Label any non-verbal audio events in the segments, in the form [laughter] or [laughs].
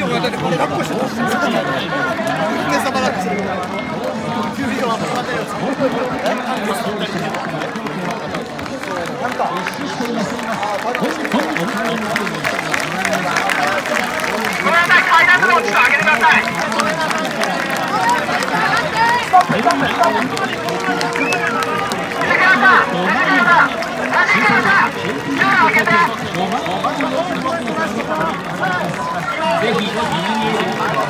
ビオがだってこれ抱っこしてた。らくしてる。キュビオはまたなんか。ごめんなさい、階段の落ち度上げてください。関原さん、銃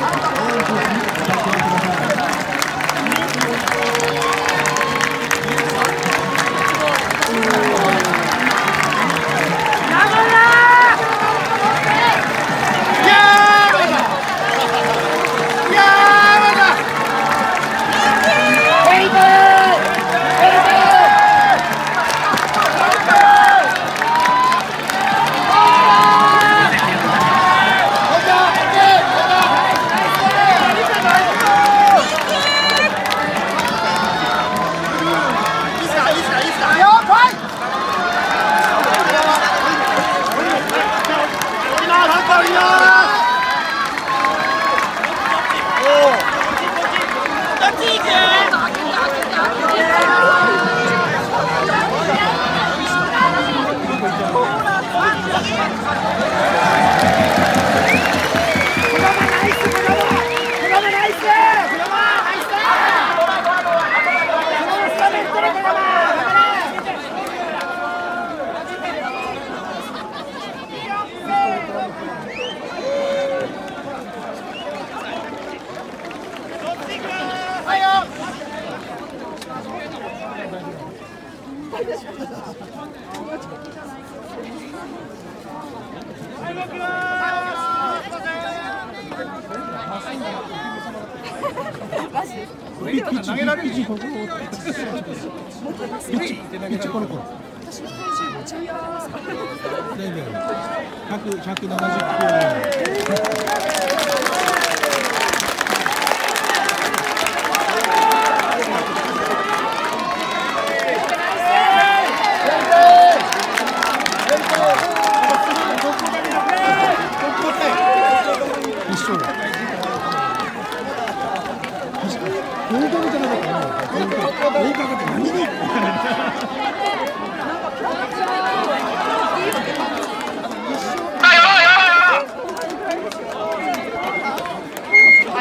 投げられる。は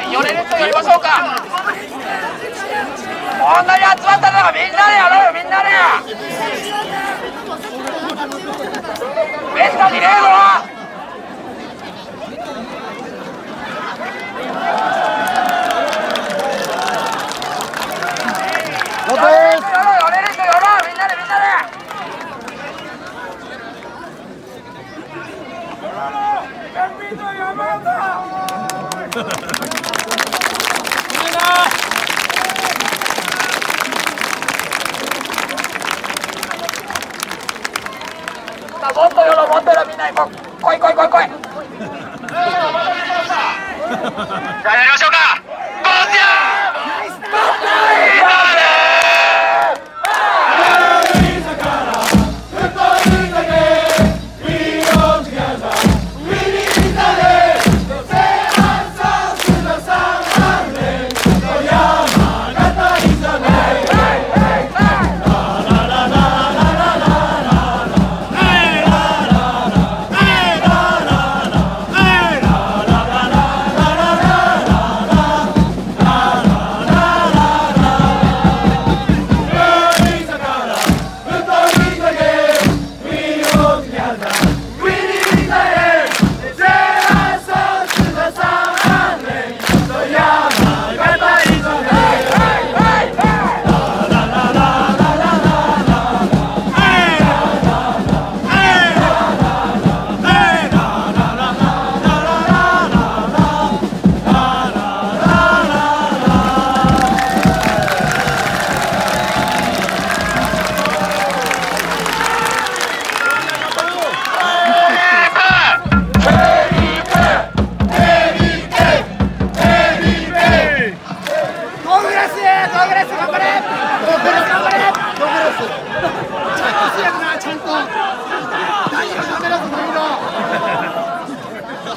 い、寄れる人寄りましょうか。こんなに集まったのがみんなでやろうよ、みんなで。ベストにねえぞ。寄れる人寄ろう、寄れる人寄ろう、みんなでみんなで。さあもっとよろ来い来い来い来い。[laughs] じゃあやりましょうか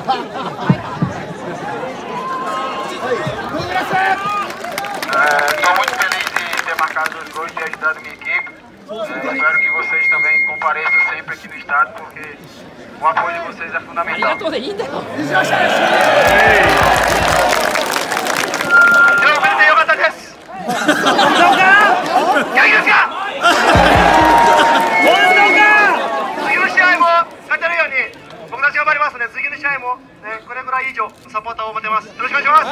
É, Estou muito feliz de ter marcado os gols, e ajudado minha equipe. É, espero que vocês também compareçam sempre aqui no estádio, porque o apoio de vocês é fundamental. Ainda tô ainda. Eu [laughs] キャ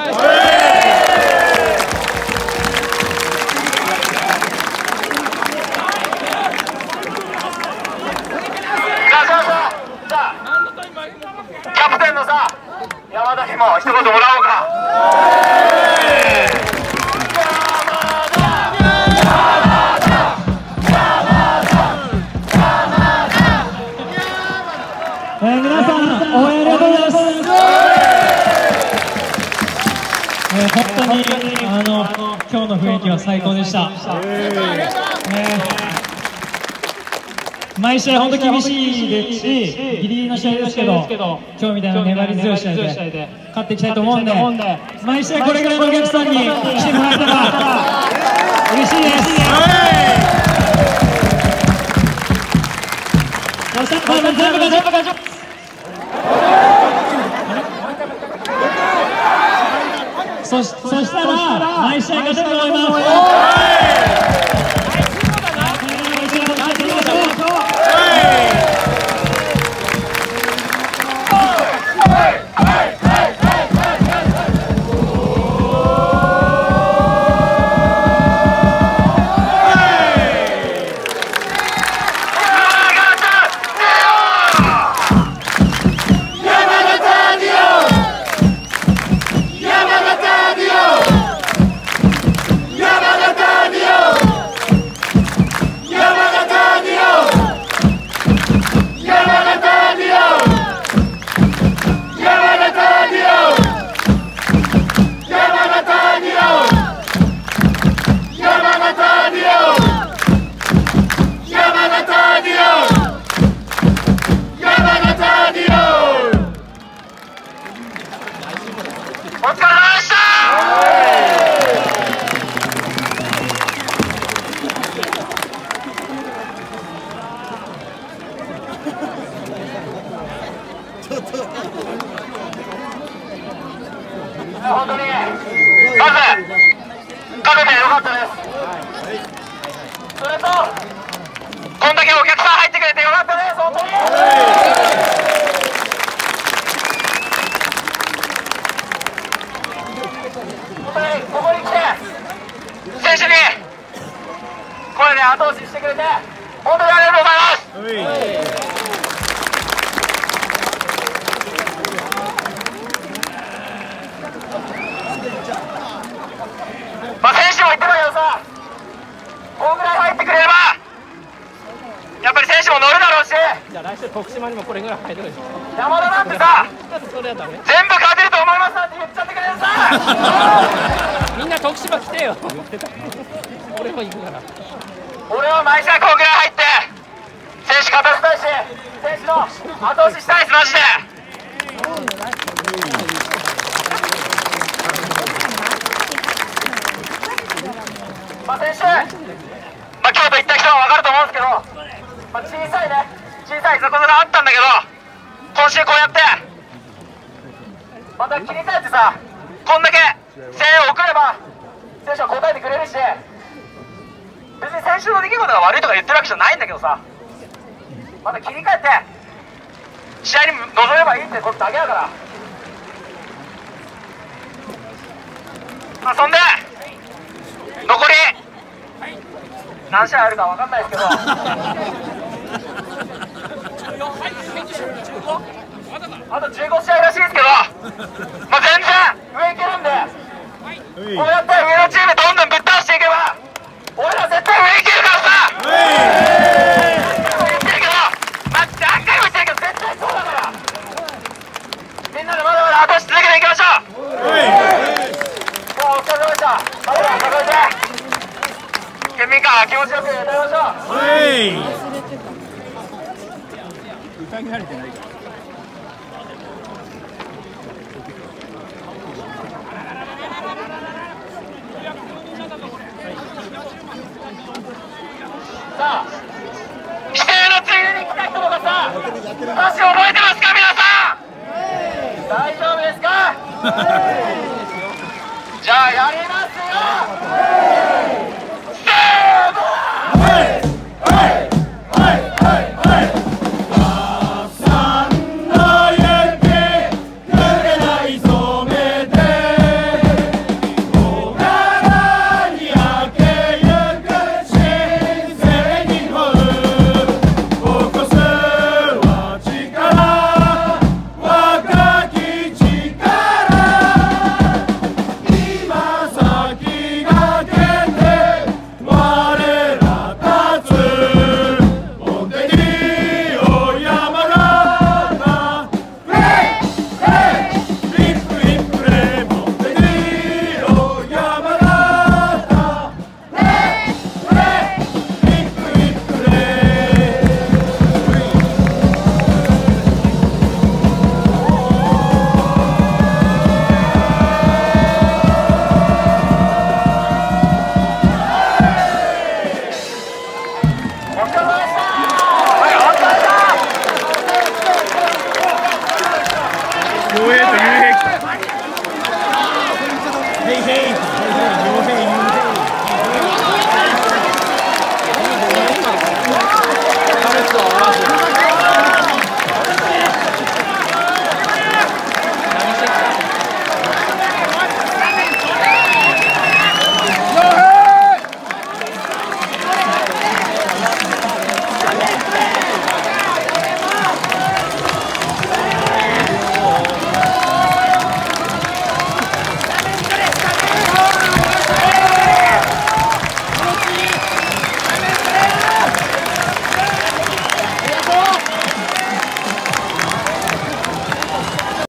プテンのさ山田にも一言もらおう毎試合本当厳しいですし、ギリギリの試合ですけど、今日みたいな粘り強い試合で勝っていきたいと思うんで、毎試合これぐらいのお客さんに来てもらえたら嬉しいです。そしてこれも全部が全部が全部そしそしたら毎試合勝てると思います。本当にまず勝ててよかったです。それとこんだけお客さん入ってくれてよかったです。本当に。本当に。ここに来て選手にこれで後押ししてくれて本当にありがとうございますまあ選手も言ってたけどさこんぐらい入ってくれればやっぱり選手も乗るだろうしじゃあ来週徳島にもこれぐらい入ってるでしょ。山田なんてさそれはダメ全部勝てると思いますなんて言っちゃってくれるさみんな徳島来てよ。俺も行くから。俺は毎試合こんぐらい入って選手勝たせたいし選手の後押ししたいですマジで。まあ選手、まあ、京都行った人は分かると思うんですけど、まあ、小さいね小さい雑魚があったんだけど今週こうやって。また切り替えてさこんだけ声援を送れば選手は答えてくれるし。別に先週の出来事が悪いとか言ってるわけじゃないんだけどさ。また切り替えて試合に臨めばいいってことだけだから。まあそんで残り何試合あるか分かんないですけど。あと15試合らしいですけどまあ全然上いけるんでこうやって上のチームさあ規定のついでに来た人とかさ歌詞覚えてますか皆さん？大丈夫ですか？じゃあやりますよ。Muy bien,